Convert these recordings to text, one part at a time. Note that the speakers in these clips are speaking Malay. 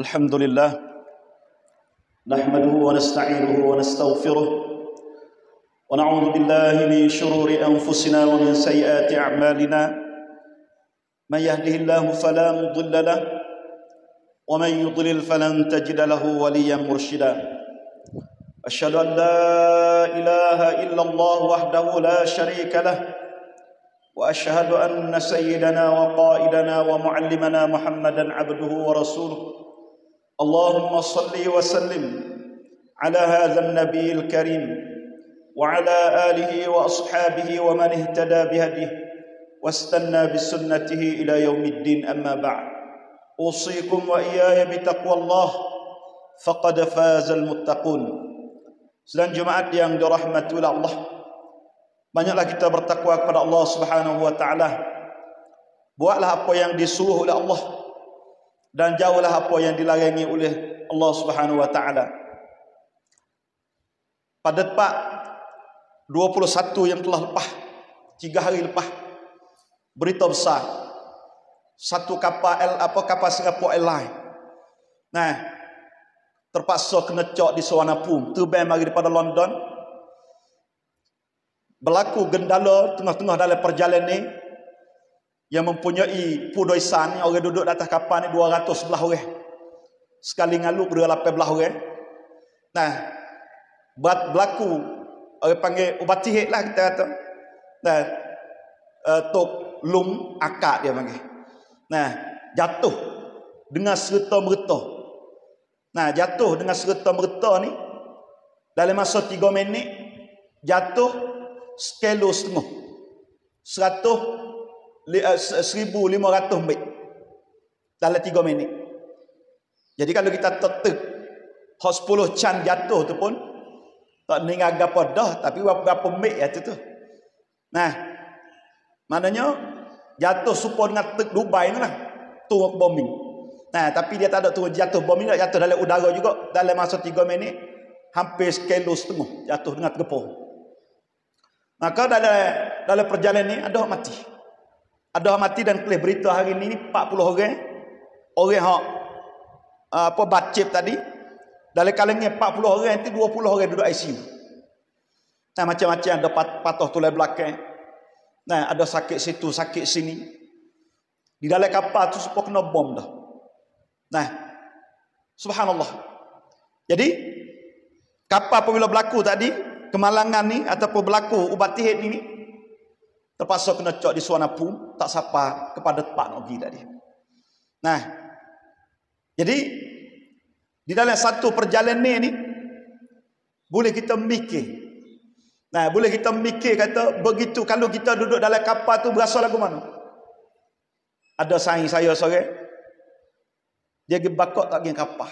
الحمد لله نحمده ونستعينه ونستغفره ونعوذ بالله من شرور أنفسنا ومن سيئات أعمالنا. من يهده الله فلا مضل له ومن يضلل فلن تجد له وليا مرشدا. أشهد أن لا إله إلا الله وحده لا شريك له وأشهد أن سيدنا وقائدنا ومعلمنا محمدا عبده ورسوله. اللهم صل وسلم على هذا النبي الكريم وعلى اله واصحابه ومن اهتدى بهديه واستنى بسنته الى يوم الدين اما بعد اوصيكم واياي بتقوى الله فقد فاز المتقون Sedang Jumaat yang dirahmati oleh Allah Banyaklah kita bertakwa kepada Allah Subhanahu wa taala. Buatlah apa yang disuruh oleh Allah dan jauhlah apa yang dilarangi oleh Allah Subhanahu wa taala. Pada tepat 21 yang telah lepas, tiga hari lepas, berita besar. Satu kapal apa kapal Singapore Airlines. Nah, terpaksa kena cok di Suvarnabhumi, terbang mari daripada London. Berlaku gendala tengah-tengah dalam perjalanan ni yang mempunyai pudoisan ni orang duduk di atas kapal ni 200 belah orang. Sekali ngalu berdua 18 orang. Nah, buat berlaku orang panggil ubat tihik lah kita kata. Nah, uh, tok lum akak dia panggil. Nah, jatuh dengan serta merta. Nah, jatuh dengan serta merta ni dalam masa 3 minit jatuh sekilo setengah. Seratus eh, seribu lima ratus mik dalam tiga minit. Jadi kalau kita tetap hot sepuluh can jatuh tu pun tak meninggal apa dah tapi berapa mik ya tu tu. Nah, maknanya jatuh supaya dengan tek Dubai ni lah. Turun bombing. Nah, tapi dia tak ada turun jatuh bombing tak jatuh dalam udara juga dalam masa tiga minit hampir sekilo setengah jatuh dengan tergepuh. Maka dalam dalam perjalanan ni ada mati. Ada mati dan boleh berita hari ni 40 orang. Orang hak apa bacip tadi. Dalam kalangan 40 orang itu 20 orang duduk ICU. Nah macam-macam ada pat, patah tulang belakang. Nah ada sakit situ, sakit sini. Di dalam kapal tu supaya kena bom dah. Nah. Subhanallah. Jadi kapal apabila berlaku tadi kemalangan ni ataupun berlaku ubat tihid ni terpaksa kena cok di Suvarnabhumi tak sapa kepada tempat nak pergi tadi. Nah. Jadi di dalam satu perjalanan ni boleh kita mikir. Nah, boleh kita mikir kata begitu kalau kita duduk dalam kapal tu berasa lagu mana? Ada saing saya sore. Dia pergi bakok tak pergi kapal.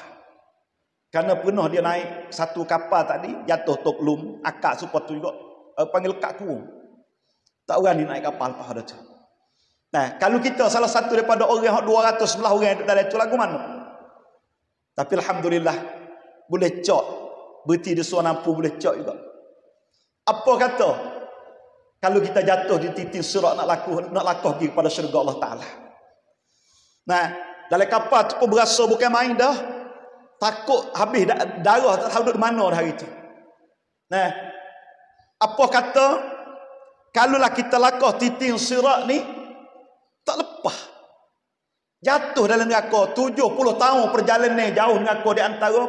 Karena pernah dia naik satu kapal tadi, jatuh tok lum, akak support tu juga, uh, panggil kak kurung. Tak berani naik kapal lepas ada tu. Nah, kalau kita salah satu daripada orang yang 200 sebelah orang yang dalam itu lagu mana? Tapi Alhamdulillah, boleh cok. Berti di Suanampu boleh cok juga. Apa kata? Kalau kita jatuh di titik surat nak laku, nak lakuh pergi kepada syurga Allah Ta'ala. Nah, dalam kapal tu pun berasa bukan main dah takut habis darah tak tahu duduk mana hari itu. Nah, apa kata kalaulah kita lakah titing sirat ni tak lepas. Jatuh dalam neraka 70 tahun perjalanan jauh neraka di antara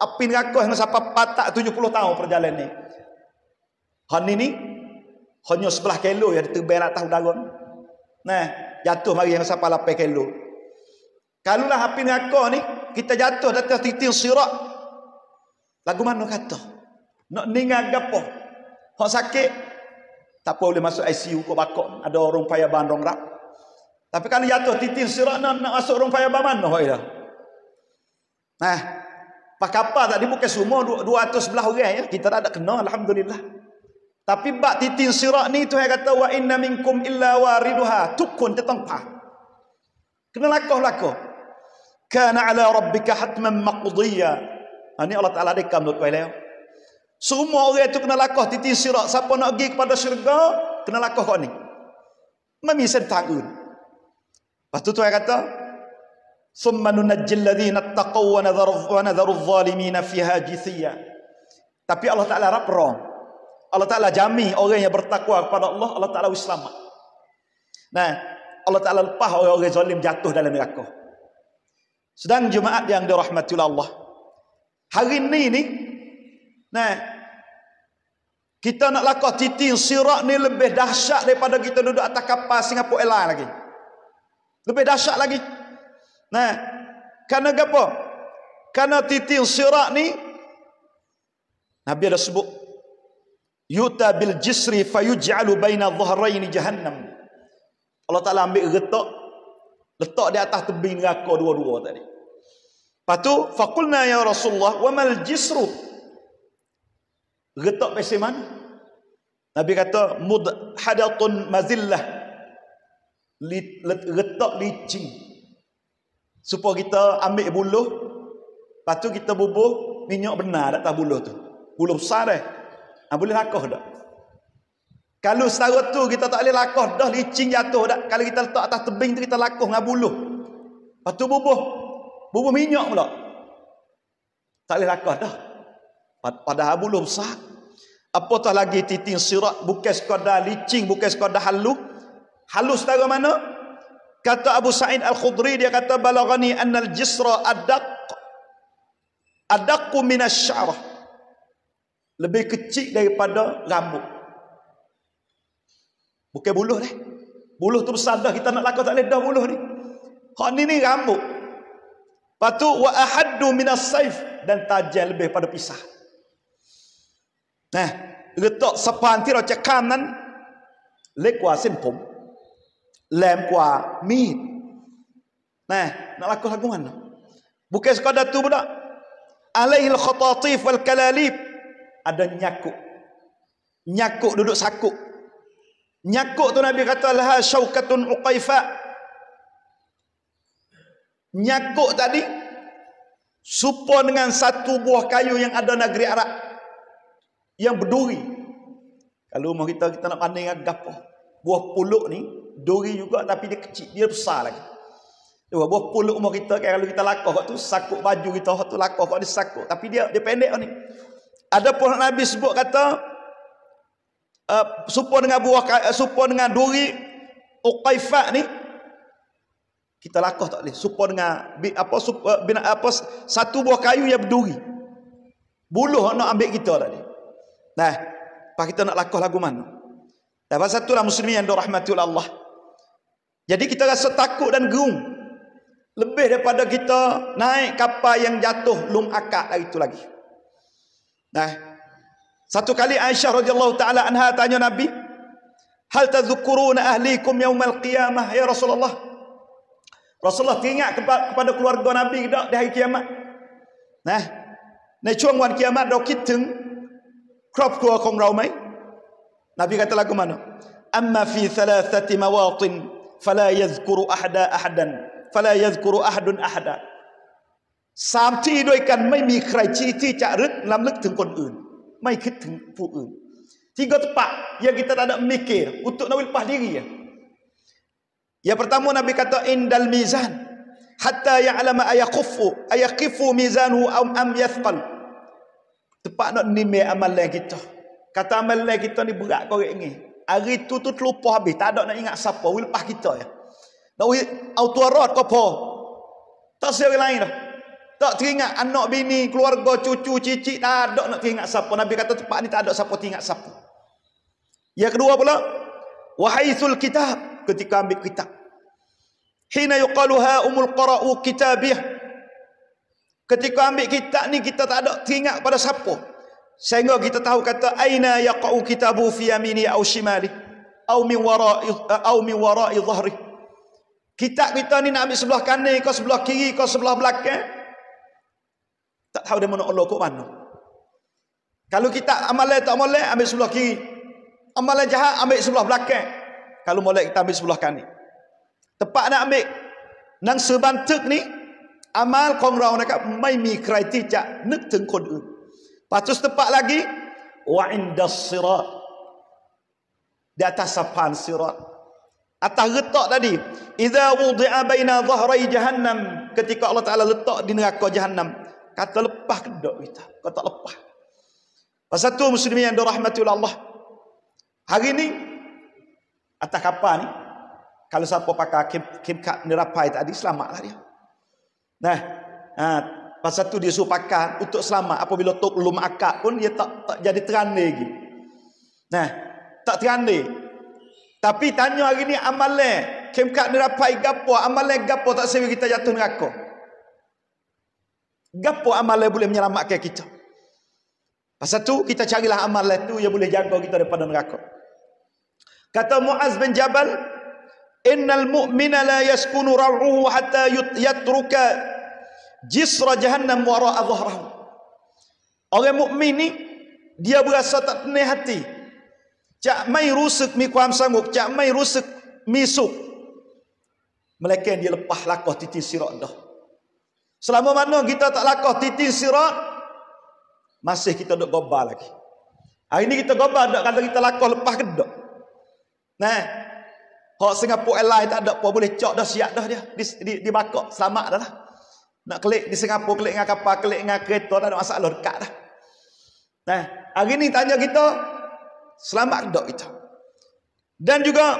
api neraka yang sampai patak 70 tahun perjalanan. Han ni hanya sebelah kilo yang diterbang atas udara. Nah, jatuh mari yang sampai 8 kilo. Kalaulah api neraka ni kita jatuh di atas titik sirat. Lagu mana kata? Nak ningal gapo? Hak sakit tak apa boleh masuk ICU kau bakok ada orang payah bandong rap. Tapi kalau jatuh titik sirat nak, nak masuk orang payah mana hoi dah. Nah, pak kapal tadi bukan semua 200 belah orang ya. Kita tak ada kena alhamdulillah. Tapi bak titik sirat ni Tuhan kata wa inna minkum illa wariduha tukun tetangpa. Kena lakoh-lakoh kana ala rabbika hatman maqdiya ini Allah Taala dekam duk kau semua orang itu kena lakuh titik sirat siapa nak pergi kepada syurga kena lakuh kau ni. Mami sen tangun lepas tu Tuhan kata taqaw wa nadharu wa nadharu adh-dhalimin fiha jithiya. Tapi Allah Taala rap wrong Allah Taala jami orang yang bertakwa kepada Allah Allah Taala selamat. Nah Allah Taala lepas orang-orang zalim jatuh dalam neraka. Sedang jemaat yang dirahmati Allah. Hari ini ni nah kita nak lakah titin sirat ni lebih dahsyat daripada kita duduk atas kapal Singapura Airlines lagi. Lebih dahsyat lagi. Nah, karena apa? Karena titin sirat ni Nabi ada sebut yuta bil jisri fayuj'alu baina dhahrayn jahannam. Allah Taala ambil getok letak di atas tebing neraka dua-dua tadi. Lepas tu faqulna ya Rasulullah wa mal jisru Getok pesi mana? Nabi kata mudhadatun mazillah. Getok licin. Supaya kita ambil buluh. Lepas tu kita bubuh minyak benar atas buluh tu. Buluh besar eh. Ha, boleh lakuh tak? Kalau setara tu kita tak boleh lakuh dah licin jatuh tak? Kalau kita letak atas tebing tu kita lakuh dengan buluh. Lepas tu bubuh. Bubuh minyak pula. Tak boleh lakuh dah. Padahal buluh besar. Apatah lagi titing sirat bukan sekadar licin, bukan sekadar halu. Halus setara mana? Kata Abu Sa'id Al-Khudri dia kata balagani annal jisra adaq adaqu min asy-sya'rah. Lebih kecil daripada rambut. Bukan buluh dah. Buluh tu besar dah kita nak lakukan tak boleh dah buluh ni. Hak ni ni rambut. Patu wa ahaddu min as-saif dan tajam lebih pada pisah. Nah, letak sepanที่เราจะข้ามนั้นเล็กกว่าเส้นผมแหลมกว่ามีด Nah, nak lakukan lagu mana? Bukan sekadar tu budak. Alaihil khatatif wal kalalib. Ada nyakuk. Nyakuk duduk sakuk. Nyakuk tu Nabi kata laha syaukatun uqaifa. Nyakuk tadi supo dengan satu buah kayu yang ada negeri Arab yang berduri. Kalau rumah kita kita nak pandai dengan gapo. Buah puluk ni duri juga tapi dia kecil, dia besar lagi. Dua buah puluk rumah kita kalau kita lakuh tu sakuk baju kita tu lakuh kau dia sakuk tapi dia dia pendek ni. Ada pun Nabi sebut kata uh, supo dengan buah uh, supo dengan duri uqaifat ni kita lakuh tak boleh supo dengan apa supo, apa satu buah kayu yang berduri buluh nak ambil kita tadi Nah, pak kita nak lakukan lagu mana? Dah pasal itulah muslimin yang dirahmati oleh Allah. Jadi kita rasa takut dan gerung. Lebih daripada kita naik kapal yang jatuh lum akak lagi itu lagi. Nah, satu kali Aisyah radhiyallahu taala anha tanya Nabi, "Hal tadhkuruna ahlikum yaumal qiyamah ya Rasulullah?" Rasulullah teringat kepada keluarga Nabi tak di hari kiamat. Nah, nah cuang wan kiamat dok kiteng คิดถึงครอบครัวของเราไหมนบี kata lagu mana amma fi thalathati mawatin fala yadhkuru ahada ahadan fala yadhkuru ahadun ahada สามที่ด้วยกันไม่มีใครชี้ที่จะรึกลำลึกถึงคนอื่น ไม่คิดถึงผู้อื่น tiga tempat yang kita tak ada mikir untuk nak lepas diri ya yang pertama Nabi kata indal mizan hatta ya'lama ayaqifu ayaqifu mizanhu am am yathqal Tepat nak nimai amalan kita. Kata amalan kita ni berat korek ni. Hari tu tu terlupa habis. Tak ada nak ingat siapa. Will lepas kita ya. Nak will autorat ke apa. Tak seorang lain dah. Tak teringat anak bini, keluarga, cucu, cicit. Tak ada nak teringat siapa. Nabi kata tempat ni tak ada siapa teringat siapa. Yang kedua pula. Wahaithul kitab. Ketika ambil kitab. Hina yuqaluha umul qara'u kitabiyah. Ketika ambil kitab ni kita tak ada teringat pada siapa. Sehingga kita tahu kata aina yaqau kitabu fi yamini au shimali au min wara'i au min wara'i dhahri. Kitab kita ni nak ambil sebelah kanan ke sebelah kiri ke sebelah belakang. Tak tahu dia mana Allah kok mana. Kalau kita amalan tak molek ambil sebelah kiri. Amalan jahat ambil sebelah belakang. Kalau molek kita ambil sebelah kanan. Tepat nak ambil nang sebantuk ni อามาลของเรานะครับไม่มีใครที่จะนึกถึงคนอื่น Patus tepat lagi wa indas sirat di atas sapan sirat atas getok tadi idza wudi'a baina dhahrai jahannam ketika Allah Taala letak di neraka jahanam kata lepas kedok kita kata lepas pasal tu muslimin yang dirahmati Allah hari ni atas kapal ni kalau siapa pakai kim, kim kat nerapai tadi selamatlah dia nah ha, pasal tu dia suruh pakai untuk selamat. Apabila tok lum akak pun dia tak tak jadi terande lagi. Nah tak terande tapi tanya hari ni amalan. Kim kat nerapai gapo? Amalan gapo? Tak sewi kita jatuh neraka. Gapo amalan boleh menyelamatkan kita? Pasal tu kita carilah amalan tu yang boleh jaga kita daripada neraka. Kata Muaz bin Jabal innal mu'mina la yaskunu raw'uhu hatta yatruka jisra jahannam wara'a dhahrahu orang mukmin ni dia berasa tak tenang hati. Cak mai rusuk mi kuam sanguk cak mai rusuk mi suk. Melainkan dia lepas lakoh titin sirat dah. Selama mana kita tak lakoh titin sirat masih kita duk gobal lagi. Hari ni kita gobal dak kata kita lakoh lepas kedok nah Hak Singapore Airlines tak ada apa boleh cok dah siap dah dia. Di, di, di bakok selamat dah lah. Nak klik di Singapura, klik dengan kapal, klik dengan kereta tak ada masalah dekat dah. Nah, hari ni tanya kita selamat dak kita. Dan juga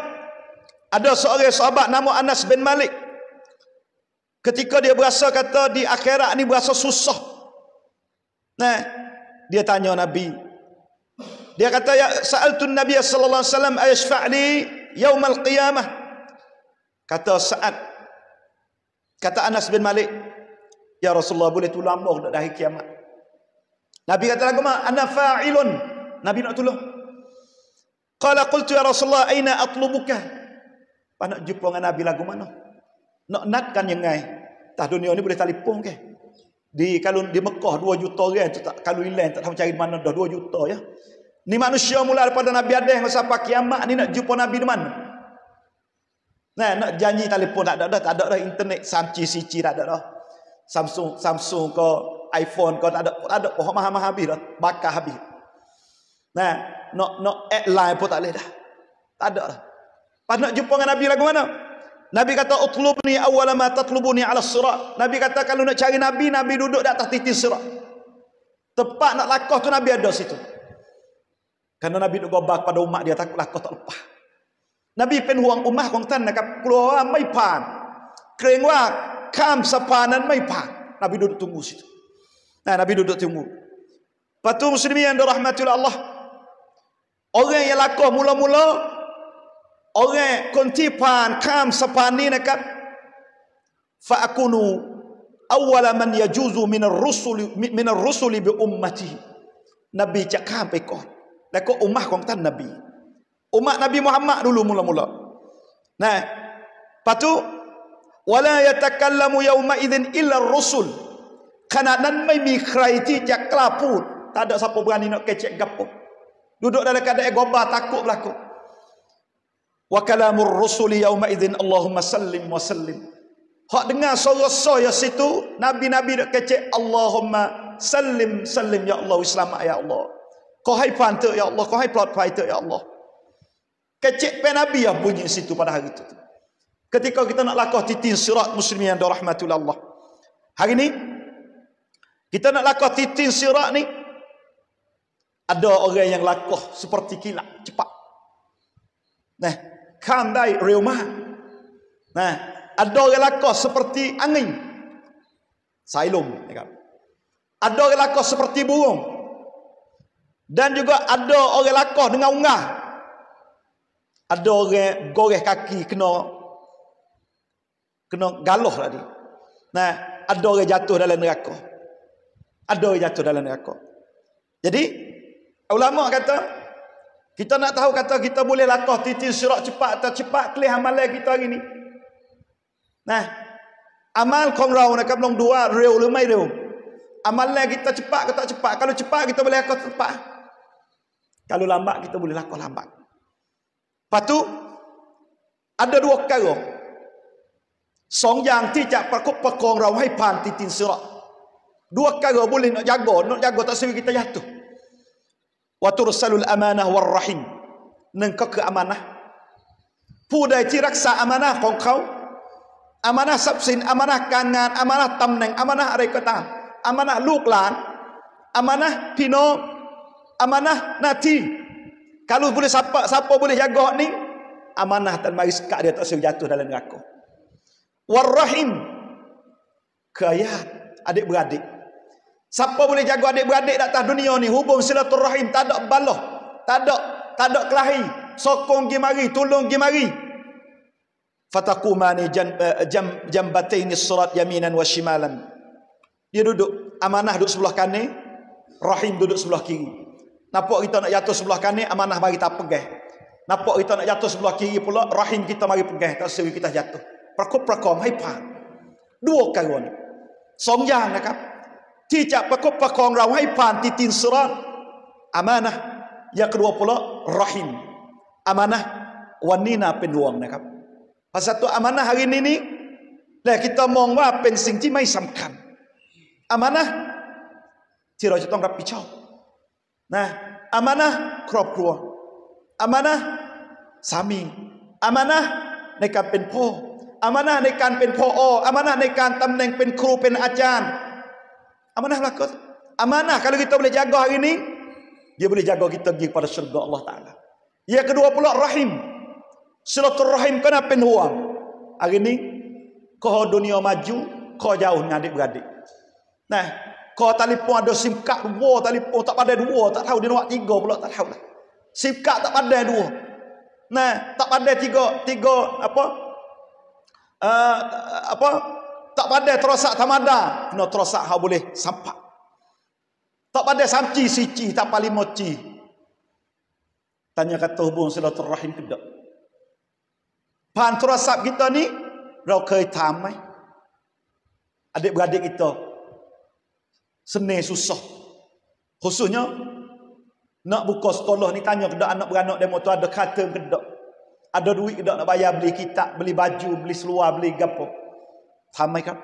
ada seorang sahabat nama Anas bin Malik. Ketika dia berasa kata di akhirat ni berasa susah. Nah, dia tanya Nabi. Dia kata ya sa'altun Nabi sallallahu alaihi wasallam ayashfa'li yaumal qiyamah. Kata saat kata Anas bin Malik ya Rasulullah boleh tolong dah dari kiamat. Nabi kata lagu ma ana fa'ilun. Nabi nak tolong qala qultu ya Rasulullah aina atlubuka? Apa nak jumpa dengan Nabi lagu mana? Nak natkan yang ngai. Tah dunia ni boleh telefon ke? Di kalau di Mekah 2 juta orang tak kalau hilang tak tahu cari mana dah 2 juta ya Ni manusia mula daripada Nabi Adam sampai kiamat ni nak jumpa Nabi di mana? Nah, nak janji telefon tak ada dah, tak ada dah internet samci sici tak ada dah. Samsung Samsung ke iPhone ke tak ada tak ada pun mahal-mahal habis dah, bakar habis. Nah, nak nak add line pun tak boleh dah. Tak ada dah. Pas nak jumpa dengan Nabi lagu mana? Nabi kata utlubni awwala ma tatlubuni ala sirat. Nabi kata kalau nak cari Nabi, Nabi duduk di atas titik sirat. Tepat nak lakoh tu Nabi ada situ. Karena Nabi nak gobak pada umat dia takutlah kau tak lepas. Nabi pen huang umat kong tan nak keluar mai pan. Kam pan. Nabi duduk tunggu situ. Nah, Nabi duduk tunggu. Patu muslimin yang dirahmati Allah. Orang yang lakuh mula-mula orang kontipan kam sepani nak fa akunu awwala man yajuzu min ar-rusul min ar-rusul bi ummati. Nabi cakap pekor. Lekok ummah kong tan Nabi. Umat Nabi Muhammad dulu mula-mula. Nah, patu wala yatakallamu yauma idzin illa ar-rusul. Kana nan mai mi kraiti jak kelaput. Tak ada siapa berani nak kecek gapo. Duduk dalam keadaan gobah takut berlaku. Wa kalamur rusuli yauma idzin Allahumma sallim wa sallim. Hak dengar suara saya situ, nabi-nabi nak kecek Allahumma sallim sallim ya Allah selamat ya Allah. ขอให้ผ่านเถอะ ya Allah ขอให้ปลอดภัยเถอะ ya Allah kecek pen Nabi yang bunyi situ pada hari itu ketika kita nak lakuh titin sirat muslimin yang dirahmati Allah hari ini kita nak lakuh titin sirat ni ada orang yang lakuh seperti kilat cepat nah kam dai reuma nah ada orang lakuh seperti angin sailum ada orang lakuh seperti burung dan juga ada orang lakoh dengan ungah. Ada orang goreh kaki kena kena galuh tadi. Nah, ada orang jatuh dalam neraka. Ada orang jatuh dalam neraka. Jadi, ulama kata kita nak tahu kata kita boleh lakoh titin sirat cepat atau cepat kelih amalan kita hari ni. Nah, amal kong rau nak belum dua real lemai real. Amalan kita cepat ke tak cepat? Kalau cepat kita boleh lakoh cepat. Kalau lambat kita boleh lakon lambat. Lepas tu ada dua perkara. Song yang tidak perkop pekong rau hai pan titin surat. Dua perkara boleh nak jaga, nak jaga tak sewi kita jatuh. Wa tursalul amanah war rahim. Nang ke amanah. Pudai ti raksa amanah kong kau. Amanah sabsin, amanah kangan, amanah tamneng, amanah arai kata. Amanah luklan, amanah pinong, amanah nanti kalau boleh siapa siapa boleh jaga ni amanah dan mari sekat dia tak suruh jatuh dalam neraka. Warrahim. Kaya adik beradik siapa boleh jaga adik beradik di atas dunia ni? Hubung silaturahim tak ada balah tak ada tak ada kelahi. Sokong gi mari tolong gi mari. Fatakumani jam eh, jambataini surat yaminan wa shimalan. Dia duduk amanah duduk sebelah kanan rahim duduk sebelah kiri. nampak kita nak jatuh sebelah kanan amanah mari tak pegang nampak kita nak jatuh sebelah kiri pula rahim kita mari pegang tak seri kita jatuh ประคบประคองให้ผ่านด้วยกันวันสองอย่างนะครับ ที่จะประคบประคองเราให้ผ่านติตินสรานอามานะ yang kedua pula rahim amanah วันนี้น่าเป็นห่วงนะครับภาษาตัวอามานะ hari ini ni และkita มองว่าเป็นสิ่งที่ไม่สำคัญอามานะที่เราจะต้องรับผิดชอบ นะอามานะครอบครัวอามานะสามีอามานะในการเป็นพ่อ amanah ในการเป็นพ่ออ amanah ในการตำแหน่งเป็นครูเป็นอาจารย์ amanah lakot amanah kalau kita boleh jaga hari ini dia boleh jaga kita pergi kepada syurga Allah Ta'ala yang kedua pula rahim silaturahim kena penhuang hari ini kau dunia maju kau jauh dengan adik-beradik nah kau telefon ada sim card dua telefon tak pada dua tak tahu dia nak tiga pula tak tahu lah sim card tak pada dua nah tak pada tiga tiga apa uh, apa tak pandai terosak tamada kena terosak hak boleh sampak tak pandai samci sici tak paling moci tanya kata hubung silaturahim ke tak pan terosak kita ni เราเคยถามไหม adik-beradik kita seni susah khususnya nak buka sekolah ni tanya kedak anak beranak demo tu ada kata kedak ada duit ke tak nak bayar beli kitab, beli baju, beli seluar, beli gapo. Samai kan?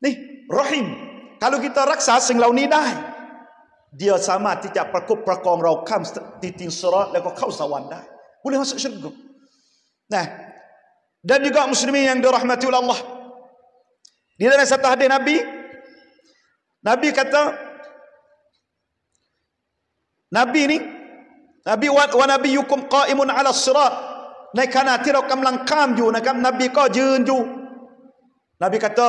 Ni, rahim. Kalau kita raksa sing lau ni dah. Dia sama tidak perkup perkong rau kam titin surat leko kau sawan dah. Boleh masuk syurga. Nah. Dan juga muslimin yang dirahmati Allah. Di dalam satu hadis Nabi Nabi kata Nabi ni Nabi wa, wa nabiyukum qa'imun 'ala sirat ในขณะที่เรากำลังข้ามอยู่นะครับนบีก็ยืนอยู่นบี kata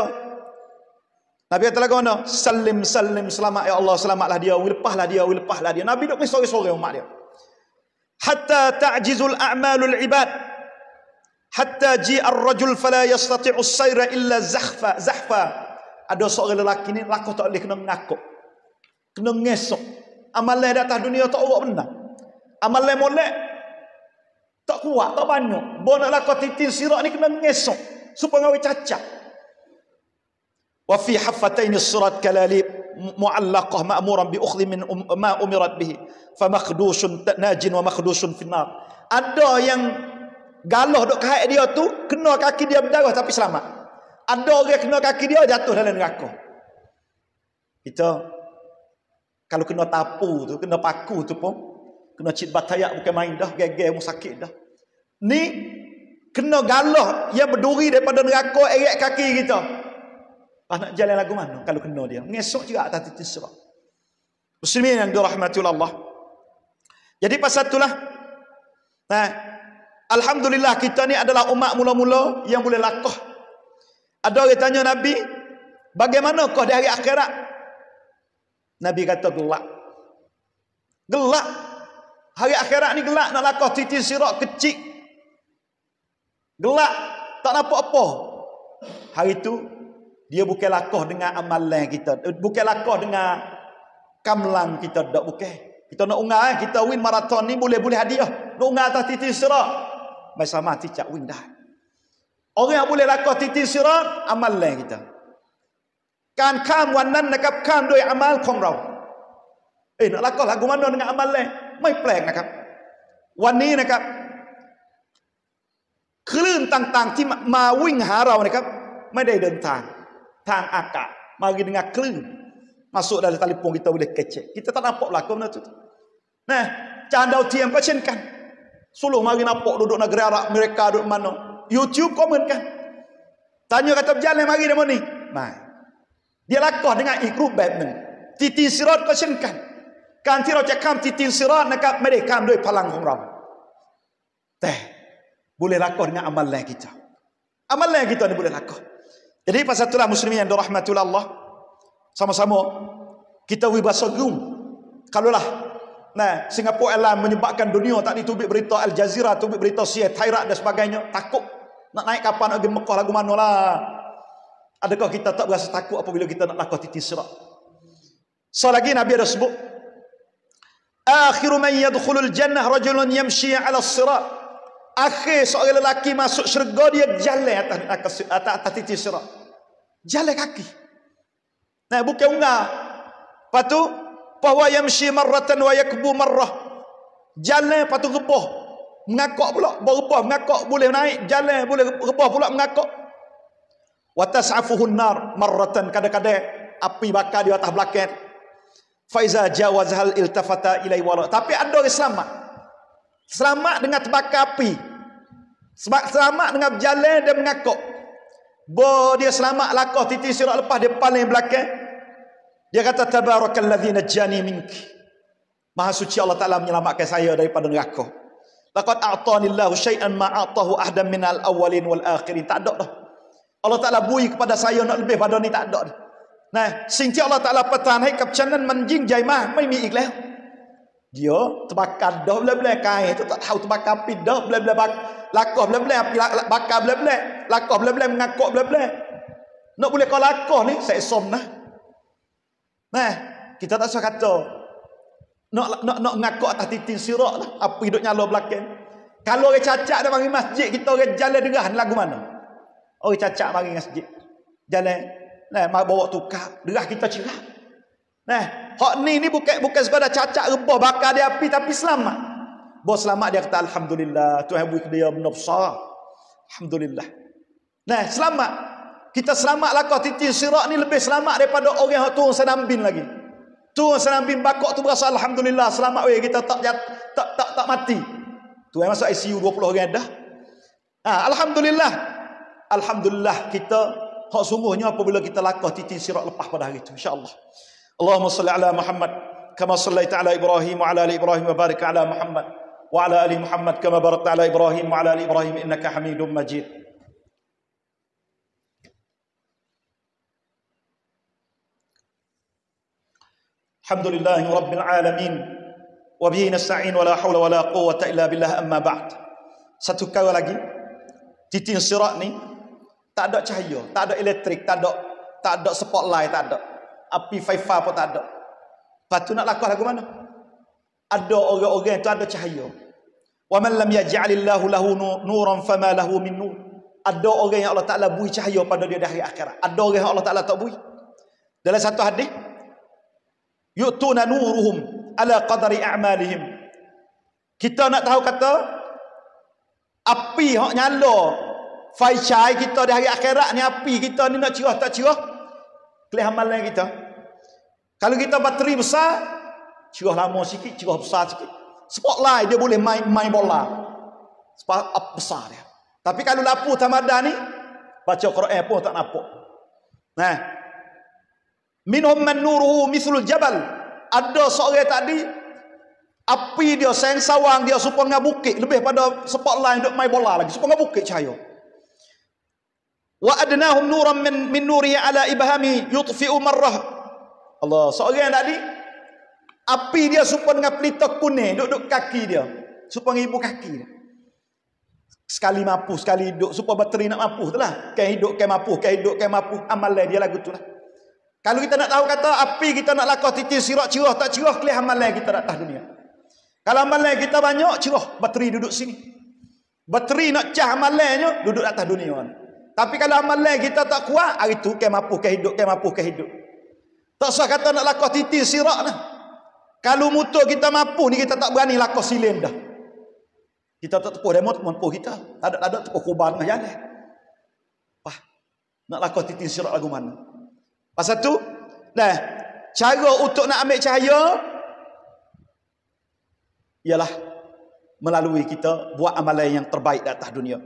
Nabi kata lagu mana? Salim, salim, selamat ya Allah, selamatlah dia, wilpahlah dia, wilpahlah dia. Nabi duk sore-sore umat dia. Hatta ta'jizul a'malul ibad. Hatta ji'ar rajul fala yastati'u sayra illa zahfa, zahfa. Ada seorang lelaki ni, laku tak boleh kena ngakuk. Kena ngesok. Amalan datang dunia tak orang benar. Amalan molek, tak kuat, tak banyak. Bawa nak lakar titin sirak ni kena ngesok. Supaya ngawi cacat. Wa fi haffataini surat kalalib mu'allaqah ma'muran bi ukhli min um, ma umirat bihi. Fa makhdusun najin wa makhdusun finnar. Ada yang galah duk kahit dia tu, kena kaki dia berdarah tapi selamat. Ada orang kena kaki dia jatuh dalam neraka. Kita kalau kena tapu tu, kena paku tu pun kena cit batayak bukan main dah geger mu sakit dah. Ni kena galah ia berduri daripada neraka eret kaki kita. Ah nak jalan lagu mana? Kalau kena dia. Ngesok juga atas titik serak muslimin yang dirahmati Allah jadi pasal itulah nah alhamdulillah kita ni adalah umat mula-mula yang boleh lakuh ada orang tanya nabi bagaimana kau di hari akhirat nabi kata gelap gelap Hari akhirat ni gelak nak lakah titik sirak kecil. Gelak tak nampak apa. Hari tu dia bukan lakah dengan amalan kita. Eh, bukan lakah dengan kamlang kita tak bukan. Kita nak ungal eh, kita win maraton ni boleh-boleh hadiah. Nak ungal atas titik sirak. Mai sama cak win dah. orang yang boleh lakau titi sirat amalan kita การข้ามวันนั้นนะครับ ข้ามด้วยอามัลของเรา เอ็นละก็หลักกุมันนนกับอามัลเลยไม่แปลกนะครับ วันนี้นะครับ คลื่นต่างๆ ที่มาวิ่งหาเรานะครับ ไม่ได้เดินทางทางอากาศ มากินงาคลื่น masuk dari tali pun kita boleh kecek kita tak nampak lah kau itu nah candau tiam kau kan suluh mari nampak duduk negeri Arab mereka duduk mana YouTube komen kan. Tanya kata berjalan mari dia ni. Mai. Dia lakah dengan ikhrub bab ni. Titi sirat kau senkan. Kan tiro cakam titi sirat nak mereka doi palang hong ram. Teh. Boleh lakah dengan amal lain kita. Amal lain kita ni boleh lakah. Jadi pasal itulah muslimin yang dirahmati Allah. Sama-sama kita wi basagum. Kalau lah Nah, Singapura Airlines menyebabkan dunia tak ditubik berita Al Jazeera, tubik berita Sia, Thairat dan sebagainya. Takut nak naik kapal nak pergi Mekah lagu mana lah. Adakah kita tak berasa takut apabila kita nak lakukan titis sirat? So lagi Nabi ada sebut. Akhiru man yadkhulul jannah rajulun yamshi ala sirat. Akhir seorang lelaki masuk syurga dia jalan atas atas, atas, atas titis sirat. Jalan kaki. Nah, bukan ungar. Lepas tu, bahwa yamshi marratan wa yakbu marrah jalan patu rebah mengakak pula berebah mengakak boleh naik jalan boleh rebah pula mengakak wa tas'afuhu nar marratan kadang-kadang api bakar di atas belakang faiza jawazhal iltafata ilai wara. Tapi ada orang selamat. Selamat dengan terbakar api. Sebab selamat dengan berjalan dan mengakak bo dia selamat lakah titik sirat lepas dia paling belakang. Dia kata tabarakalladzi najjani minki. Maha suci Allah Taala menyelamatkan saya daripada neraka. Laqad a'tani Allahu syai'an ma a'tahu ahdan minal awwalin wal akhirin. Tak ada dah. Allah Taala bui kepada saya nak lebih pada ni tak ada dah. Nah, sing Allah Taala petan hai kap chanan man jing jai ma ไม่มีอีกแล้ว dia terbakar dah bela-bela kain tu tak tahu terbakar api dah bela-bela bak lakah bela-bela api bakar bela-bela lakah bela-bela mengakak bela-bela nak boleh kau lakah ni saya som nah Nah, kita tak usah kata nak nak nak ngaku atas titik sirak lah. Apa hidup nyala belakang. Kalau orang cacat dia mari masjid, kita orang jalan derah lagu mana? Orang cacat mari masjid. Jalan nah bawa tukar, derah kita cerah. Nah, hak ni ni bukan bukan sekadar cacat rebah bakar dia api tapi selamat. Bos selamat dia kata alhamdulillah, Tuhan beri dia benar besar. Alhamdulillah. Nah, selamat. Kita selamat lah kau titik sirak ni lebih selamat daripada orang yang turun senam bin lagi. Turun senam bin bakok tu berasa Alhamdulillah selamat weh kita tak tak tak tak, tak mati. Tu yang masuk ICU 20 orang dah. Ha, Alhamdulillah. Alhamdulillah kita hak sungguhnya apabila kita lakah titik sirak lepas pada hari itu. InsyaAllah. Allahumma salli ala Muhammad. Kama sallaita ala Ibrahim wa ala ali Ibrahim wa barik ala Muhammad. Wa ala ali Muhammad kama barakta ala Ibrahim wa ala ali Ibrahim innaka hamidun majid. الحمد لله رب العالمين وبه نستعين ولا حول ولا قوة إلا بالله أما بعد ستكاو لغي تتين صراط ني تادو cahaya تادو إلكتريك تادو تادو سبوت لاي تادو أبي فايفا بو تادو باتو نا لاكو لغو مانو أدو أوغي أوغي تادو cahaya ومن لم يجعل الله له نورا فما له من نور ada orang yang Allah Ta'ala bui cahaya pada dia di hari akhirat. Ada orang yang Allah Ta'ala tak bui. Dalam satu hadis, yu'tuna nuruhum ala qadari a'malihim. Kita nak tahu kata api hok nyala. Faishai kita di hari akhirat ni api kita ni nak cerah tak cerah? Kelih amalan kita. Kalau kita bateri besar cerah lama sikit cerah besar sikit. Spotlight dia boleh main main bola. Sebab up besar dia. Tapi kalau lampu tamadan ni baca Quran pun tak nampak. Nah minhum man nuruhu mithlul jabal. Ada seorang tadi api dia sayang sawang dia supaya bukit lebih pada spotlight duk main bola lagi supaya bukit cahaya. Wa adnahum nuran min min nuri ala ibhami yutfi'u marrah. Allah seorang tadi api dia supaya dengan pelita kuning duk-duk kaki dia supaya ibu kaki dia. Sekali mampu sekali hidup supaya bateri nak mampu tu lah. Kan hidup kan mampu kan hidup kan mampu amalan dia lagu tu lah kalau kita nak tahu kata api kita nak lakau titik sirat cerah tak cerah kelih amalan kita nak atas dunia. Kalau amalan kita banyak cerah bateri duduk sini. Bateri nak cah amalannya duduk atas dunia. Tapi kalau amalan kita tak kuat hari tu ke mampu ke hidup ke mampu ke hidup. Tak usah kata nak lakau titik sirat nah. Kalau motor kita mampu ni kita tak berani lakau silin dah. Kita tak tepuh demo mampu kita. Tak ada ada tepuh kuban dengan jalan. Wah, nak lakau titik sirat lagu mana? Pasal tu, nah, cara untuk nak ambil cahaya ialah melalui kita buat amalan yang terbaik di atas dunia.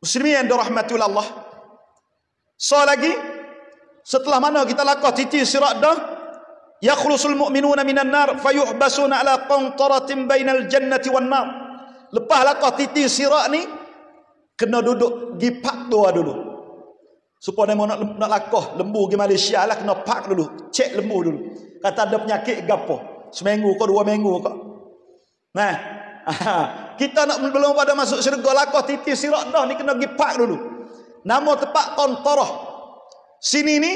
Muslimin yang dirahmati Allah. So lagi setelah mana kita lakuh titi sirat dah yakhlusul mu'minuna minan nar fayuhbasuna ala qantaratin bainal jannati wan nar. Lepas lakuh titi sirat ni kena duduk di pak dua dulu. Supaya dia nak nak lakuh lembu di Malaysia lah kena pak dulu, cek lembu dulu. Kata ada penyakit gapo? Seminggu ke dua minggu ke? Nah, kita nak belum pada masuk syurga lakuh titi sirat dah ni kena pergi pak dulu. Nama tepat qantarah. Sini ni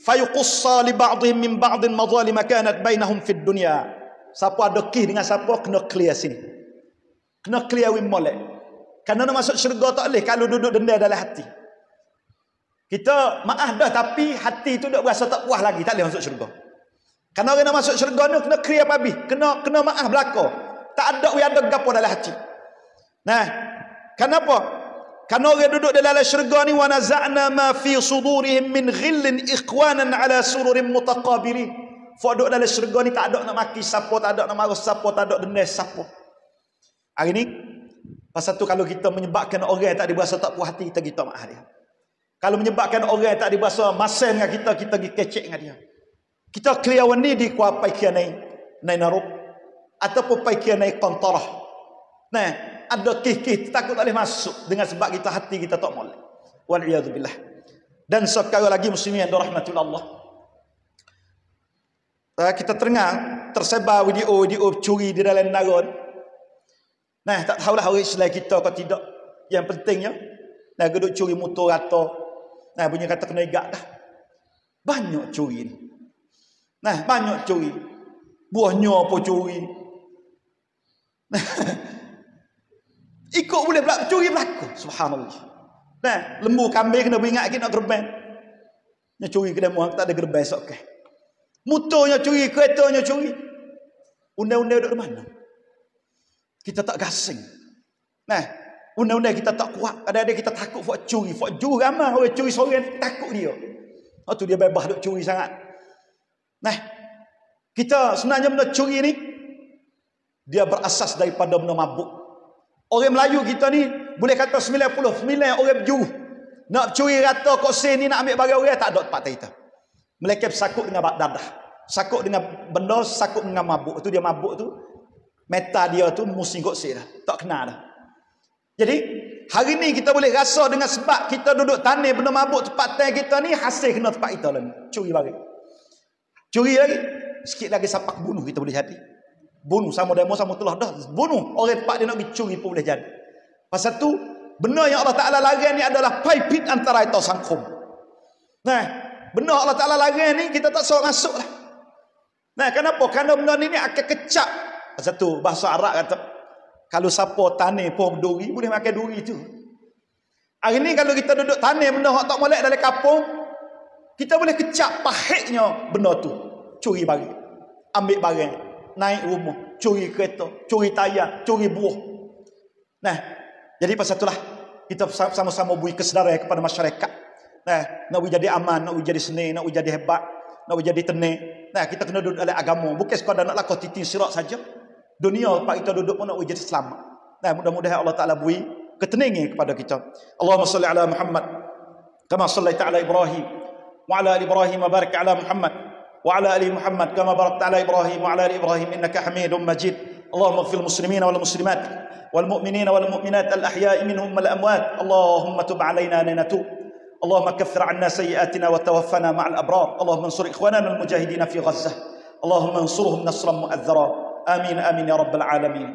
fayuqassa li ba'dihim min ba'din madhalim kanat bainahum fid dunya. Siapa ada kih dengan siapa kena clear sini. Kena clear win molek. Karena nak masuk syurga tak boleh kalau duduk denda dalam hati. Kita maaf dah tapi hati tu dah berasa tak puas lagi tak boleh masuk syurga. Karena orang nak masuk syurga ni kena apa habis. Kena kena maaf belaka. Tak ada wi ada gapo dalam hati. Nah, kenapa? Karena orang duduk dalam syurga ni naza'na ma fi sudurihim min ghillin ikhwanan ala sururin mutaqabilin. Fak duduk dalam syurga ni tak ada nak maki siapa, tak ada nak marah siapa, tak ada denda siapa. Hari ni pasal tu kalau kita menyebabkan orang tak diberasa tak puas hati kita kita maaf dia. Kalau menyebabkan orang tak diberasa masal dengan kita kita pergi kecek dengan dia. Kita clear ni di kuat pai kia nai nai naruk ataupun pai kia nai kontarah. Nah, ada kih-kih takut tak boleh masuk dengan sebab kita hati kita tak molek. Wal billah. Dan sekarang lagi muslimin dan rahmatullah Allah. Kita tengah tersebar video-video curi di dalam negara ni. Nah, tak tahulah orang Islam kita atau tidak. Yang pentingnya, nah geduk curi motor rata. Nah, punya kata kena igak dah. Banyak curi ni. Nah, banyak curi. Buahnya apa curi. Ikut boleh belak curi berlaku. Subhanallah. Nah, lembu kambing kena beringat kita nak gerbang. Nya curi kedai muang tak ada gerbang esok ke. Motornya curi, keretanya curi. Undang-undang duduk mana? Kita tak gasing. Nah, undang-undang kita tak kuat. Ada-ada kita takut buat curi. Buat juru ramah orang curi seorang takut dia. Oh tu dia bebas duk curi sangat. Nah, kita sebenarnya benda curi ni dia berasas daripada benda mabuk. Orang Melayu kita ni boleh kata 90 sembilan orang berjuru. Nak curi rata kok sen ni nak ambil barang orang tak ada tempat kita. Mereka sakut dengan dadah. Sakut dengan benda, sakut dengan mabuk. Itu dia mabuk tu. Meta dia tu mesti kok sen dah. Tak kena dah. Jadi, hari ni kita boleh rasa dengan sebab kita duduk tanah benda mabuk tempat tanah kita ni hasil kena tempat kita lah. Curi barang. Curi lagi. Sikit lagi sapak bunuh kita boleh jadi. Bunuh sama demo sama telah dah. Bunuh. Orang tempat dia nak pergi curi pun boleh jadi. Pasal tu, benda yang Allah Ta'ala larang ni adalah paipit antara itu sangkum. Nah, benda Allah Ta'ala larang ni kita tak suruh masuk lah. Nah, kenapa? Kerana benda ni, ni akan kecap. Pasal tu, bahasa Arab kata, kalau siapa tanah pun duri, boleh makan duri tu. Hari ni kalau kita duduk tanah benda yang tak molek dalam kapung, kita boleh kecap pahitnya benda tu. Curi barang. Ambil barang naik rumah, curi kereta, curi tayar, curi buah. Nah, jadi pasal itulah kita sama-sama beri kesedaran kepada masyarakat. Nah, nak jadi aman, nak jadi seni, nak jadi hebat, nak jadi tenang. Nah, kita kena duduk dalam agama. Bukan sekadar nak lakukan titik sirat saja Dunia pak kita duduk pun nak jadi selamat. Nah, mudah-mudahan Allah Taala beri ketenangan kepada kita. Allahumma salli ala Muhammad kama sallaita ala Ibrahim wa ala ali Ibrahim wa barik ala Muhammad وعلى ال محمد كما باركت على ابراهيم وعلى ال ابراهيم انك حميد مجيد اللهم اغفر المسلمين والمسلمات والمؤمنين والمؤمنات الاحياء منهم والاموات اللهم تب علينا لنتوب اللهم كفر عنا سيئاتنا وتوفنا مع الابرار اللهم انصر اخواننا المجاهدين في غزه اللهم انصرهم نصرا مؤذرا آمين آمين يا رب العالمين.